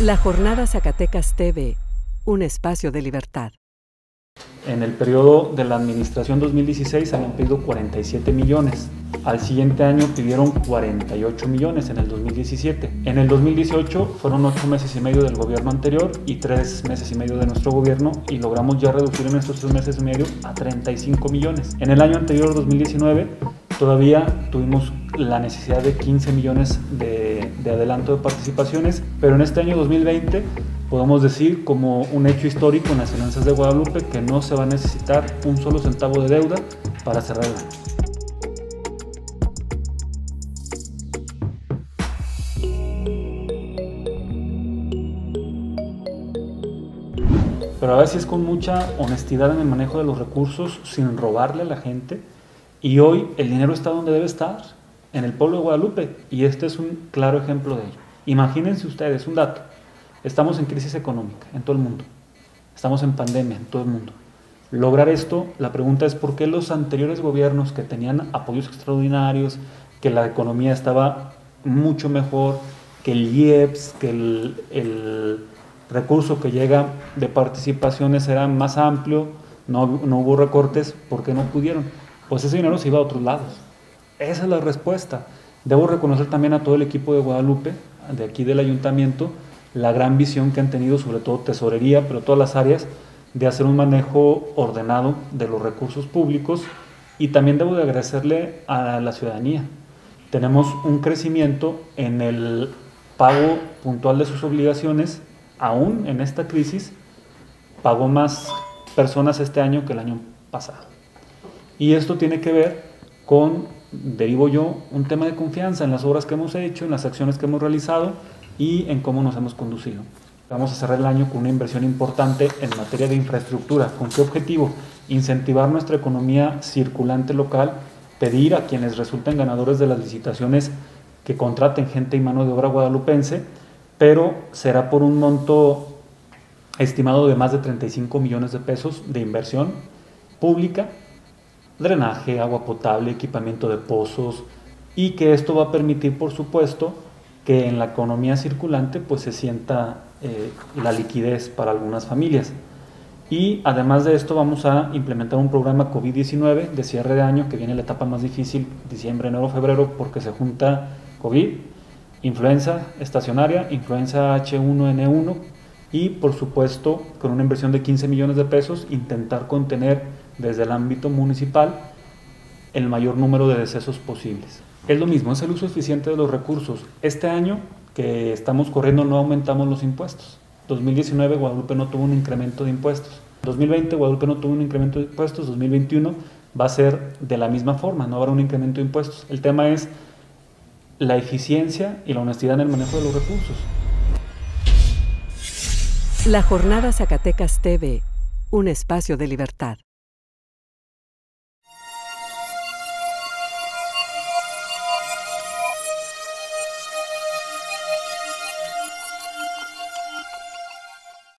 La Jornada Zacatecas TV, un espacio de libertad. En el periodo de la administración 2016 habían pedido 47 millones. Al siguiente año pidieron 48 millones en el 2017. En el 2018 fueron 8 meses y medio del gobierno anterior y 3 meses y medio de nuestro gobierno y logramos ya reducir en estos 3 meses y medio a 35 millones. En el año anterior, 2019, todavía tuvimos la necesidad de 15 millones de, de, adelanto de participaciones, pero en este año 2020 podemos decir como un hecho histórico en las finanzas de Guadalupe que no se va a necesitar un solo centavo de deuda para cerrar el año. Pero a veces con mucha honestidad en el manejo de los recursos, sin robarle a la gente, y hoy el dinero está donde debe estar, en el pueblo de Guadalupe, y este es un claro ejemplo de ello. Imagínense ustedes un dato, estamos en crisis económica en todo el mundo, estamos en pandemia en todo el mundo. Lograr esto, la pregunta es por qué los anteriores gobiernos que tenían apoyos extraordinarios, que la economía estaba mucho mejor, que el IEPS, que el, el recurso que llega de participaciones era más amplio, no, no hubo recortes, ¿por qué no pudieron? Pues ese dinero se iba a otros lados. Esa es la respuesta. Debo reconocer también a todo el equipo de Guadalupe, de aquí del ayuntamiento, la gran visión que han tenido, sobre todo tesorería, pero todas las áreas, de hacer un manejo ordenado de los recursos públicos y también debo de agradecerle a la ciudadanía. Tenemos un crecimiento en el pago puntual de sus obligaciones, aún en esta crisis, pagó más personas este año que el año pasado. Y esto tiene que ver con, derivo yo, un tema de confianza en las obras que hemos hecho, en las acciones que hemos realizado y en cómo nos hemos conducido. Vamos a cerrar el año con una inversión importante en materia de infraestructura. ¿Con qué objetivo? Incentivar nuestra economía circulante local, pedir a quienes resulten ganadores de las licitaciones que contraten gente y mano de obra guadalupense, pero será por un monto estimado de más de 35 millones de pesos de inversión pública, drenaje, agua potable, equipamiento de pozos y que esto va a permitir, por supuesto, que en la economía circulante pues se sienta eh, la liquidez para algunas familias. Y además de esto vamos a implementar un programa COVID-19 de cierre de año que viene la etapa más difícil, diciembre, enero, febrero, porque se junta COVID, influenza estacionaria, influenza H1N1 y por supuesto con una inversión de 15 millones de pesos intentar contener desde el ámbito municipal el mayor número de decesos posibles. Es lo mismo, es el uso eficiente de los recursos. Este año que estamos corriendo no aumentamos los impuestos. 2019 Guadalupe no tuvo un incremento de impuestos. 2020 Guadalupe no tuvo un incremento de impuestos. 2021 va a ser de la misma forma, no habrá un incremento de impuestos. El tema es la eficiencia y la honestidad en el manejo de los recursos. La Jornada Zacatecas TV, un espacio de libertad.